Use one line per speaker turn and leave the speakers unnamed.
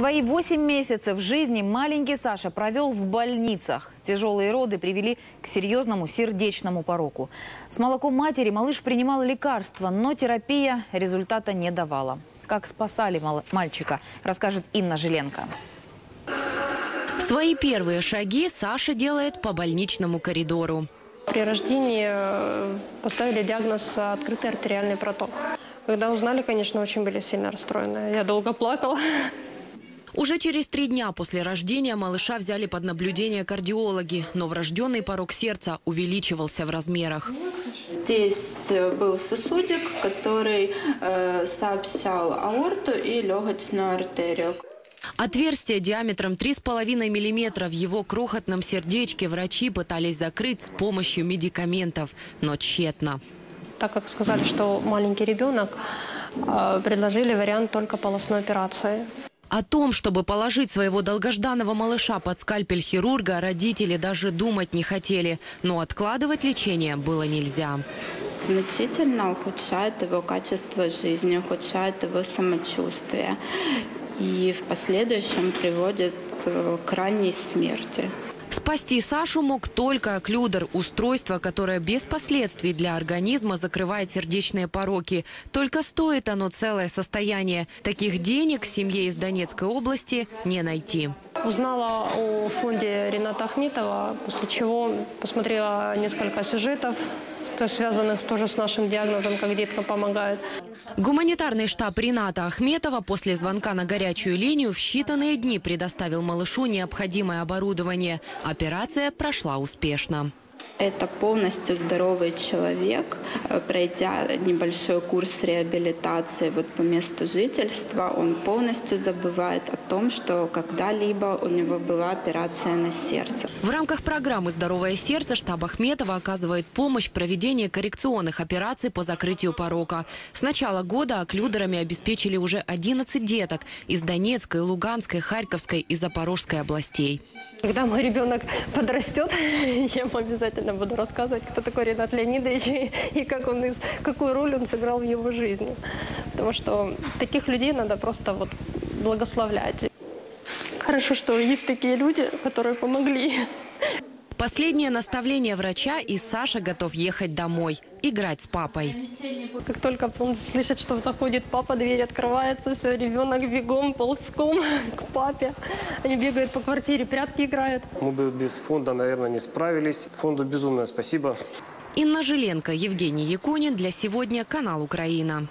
Свои 8 месяцев жизни маленький Саша провел в больницах. Тяжелые роды привели к серьезному сердечному пороку. С молоком матери малыш принимал лекарства, но терапия результата не давала. Как спасали мал- мальчика, расскажет Инна Жиленко.
Свои первые шаги Саша делает по больничному коридору.
При рождении э, поставили диагноз открытый артериальный проток. Когда узнали, конечно, очень были сильно расстроены. Я долго плакала.
Уже через три дня после рождения малыша взяли под наблюдение кардиологи, но врожденный порог сердца увеличивался в размерах.
Здесь э, был сосудик, который э, сообщал аорту и легочную артерию.
Отверстие диаметром 3,5 миллиметра в его крохотном сердечке врачи пытались закрыть с помощью медикаментов, но тщетно.
Так как сказали, что маленький ребенок, э, предложили вариант только полостной операции.
О том, чтобы положить своего долгожданного малыша под скальпель хирурга, родители даже думать не хотели. Но откладывать лечение было нельзя.
Значительно ухудшает его качество жизни, ухудшает его самочувствие и в последующем приводит э, к ранней смерти.
Спасти Сашу мог только оклюдер – устройство, которое без последствий для организма закрывает сердечные пороки. Только стоит оно целое состояние. Таких денег семье из Донецкой области не найти.
Узнала о фонде Рената Ахметова, после чего посмотрела несколько сюжетов, связанных тоже с нашим диагнозом, как детка помогает.
Гуманитарный штаб Рената Ахметова после звонка на горячую линию в считанные дни предоставил малышу необходимое оборудование. Операция прошла успешно.
Это полностью здоровый человек, э, пройдя небольшой курс реабилитации вот по месту жительства, он полностью забывает о том, что когда-либо у него была операция на сердце.
В рамках программы «Здоровое сердце» штаб Ахметова оказывает помощь в проведении коррекционных операций по закрытию порока. С начала года оклюдерами обеспечили уже 11 деток из Донецкой, Луганской, Харьковской и Запорожской областей.
Когда мой ребенок подрастет, я ему обязательно буду рассказывать, кто такой Ренат Леонидович и, и как он, какую роль он сыграл в его жизни. Потому что таких людей надо просто вот благословлять. Хорошо, что есть такие люди, которые помогли.
Последнее наставление врача и Саша готов ехать домой, играть с папой.
Как только он слышит, что заходит папа, дверь открывается, все, ребенок бегом, ползком к папе. Они бегают по квартире, прятки играют.
Мы бы без фонда, наверное, не справились. Фонду безумное спасибо.
Инна Жиленко, Евгений Якунин. Для сегодня канал «Украина».